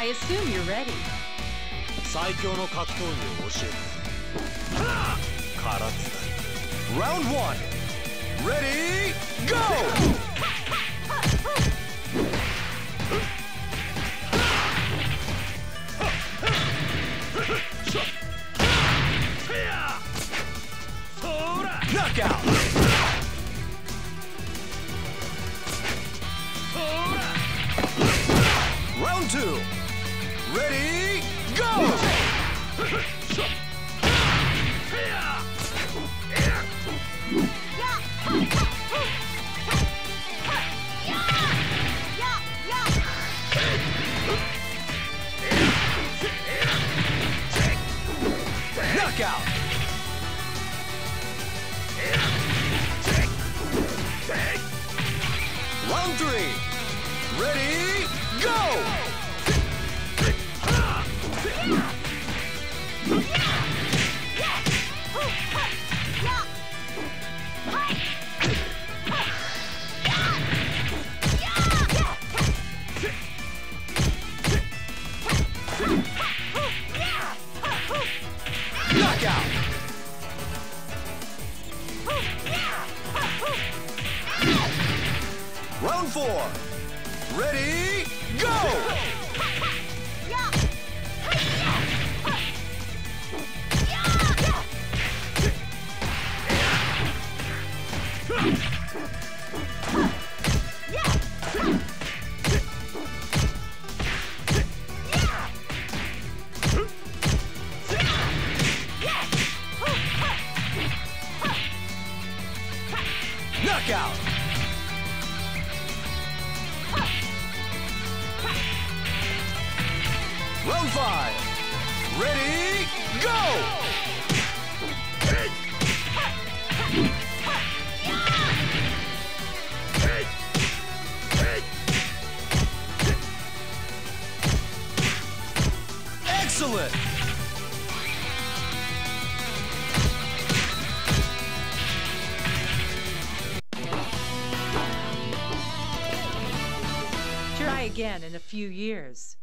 I assume you're ready. 最強の格闘技を教える空伝い Round one. Ready, go! Knockout! Round two. Ready, go! Knockout! Round three. Ready, go! Four. Ready, go! Knockout! Round five. Ready, go! Excellent! Try again in a few years.